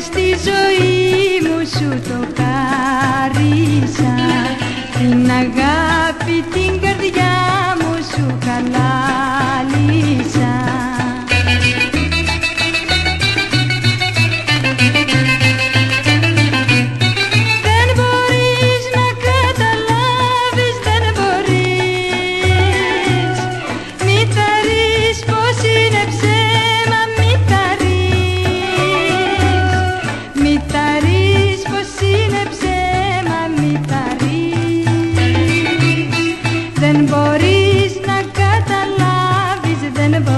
στη ζωή μου σου το κάρισα Την αγάπη την καρδιά μου σου χαλάλισα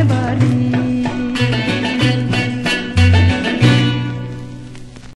Everybody.